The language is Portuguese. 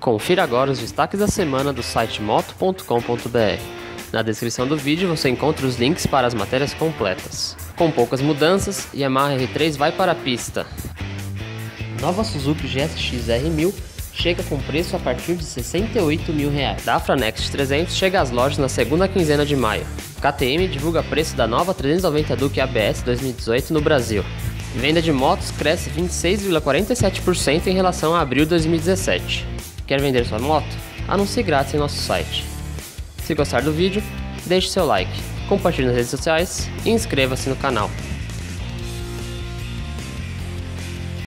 Confira agora os destaques da semana do site moto.com.br. Na descrição do vídeo você encontra os links para as matérias completas. Com poucas mudanças, Yamaha R3 vai para a pista. Nova Suzuki GSX R1000 chega com preço a partir de 68 mil reais. Dafra Next 300 chega às lojas na segunda quinzena de maio. KTM divulga preço da nova 390 Duke ABS 2018 no Brasil. Venda de motos cresce 26,47% em relação a abril de 2017. Quer vender sua moto? Anuncie grátis em nosso site. Se gostar do vídeo, deixe seu like, compartilhe nas redes sociais e inscreva-se no canal.